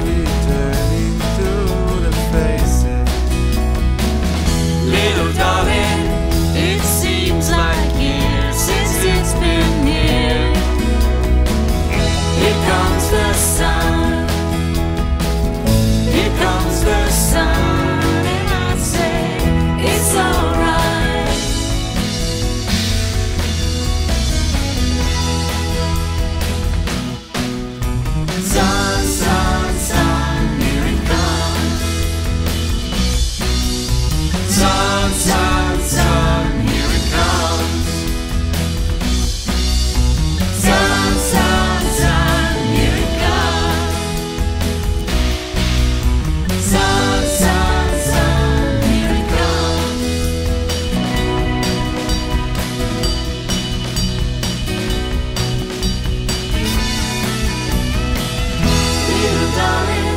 returning to the faces. Little darling, it seems like years since it's been here. Here comes the sun. Here comes the sun, and I say it's alright. sun, sun. darling.